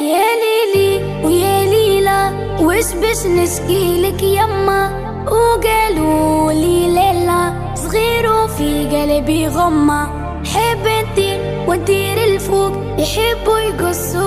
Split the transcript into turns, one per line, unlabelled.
يا ليلي ويا ليلى وش باش نشكيلك يما؟ وقالوا لي ليلى صغير وفي قلبي غمة. حب انتي وندير الفوق يحبوا يقصوا